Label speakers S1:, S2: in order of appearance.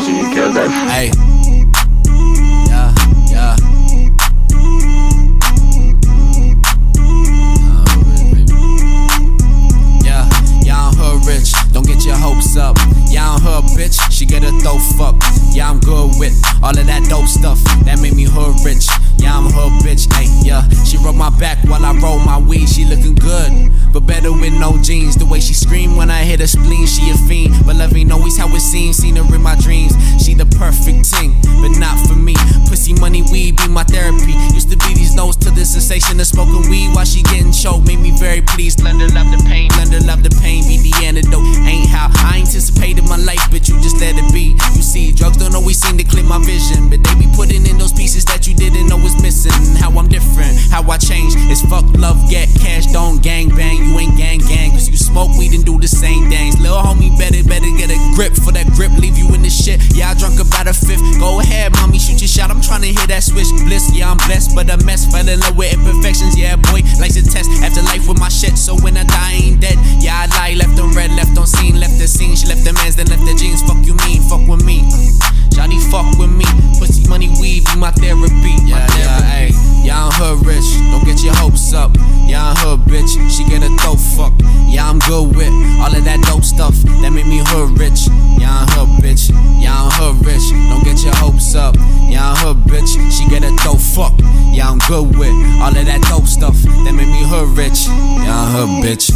S1: watching you kill that.
S2: Hey. Yeah, yeah. Yeah, yeah, I'm hood rich. Don't get your hopes up. Yeah, I'm her bitch. She get her throat fuck. Yeah, I'm good with all of that dope stuff. That made me hood rich. Yeah, I'm her bitch. Hey, yeah. My back while I roll my weed. She looking good, but better with no jeans. The way she scream when I hit her spleen, she a fiend. But love ain't always how it seems. Seen her in my dreams. She the perfect thing, but not for me. Pussy, money, weed be my therapy. Used to be these notes to the sensation of smoking weed while she getting choked. Made me very pleased. Lend her love the pain. Fuck love, get cash, don't gang bang. You ain't gang gang, cause you smoke weed and do the same things. Little homie, better, better get a grip for that grip, leave you in the shit. Yeah, I drunk about a fifth. Go ahead, mommy, shoot your shot. I'm trying to hit that switch. Bliss, yeah, I'm blessed, but a mess. Fell in love with imperfections, yeah, boy. Likes to test after life with my shit, so when I die, up. Yeah, I'm her bitch. She get a throat fuck. Yeah, I'm good with all of that dope stuff that made me hood rich. Yeah, I'm her bitch. Yeah, I'm hood rich. Don't get your hopes up. Yeah, I'm her bitch. She get a throat fuck. Yeah, I'm good with all of that dope stuff that made me hood rich. Yeah, I'm her bitch.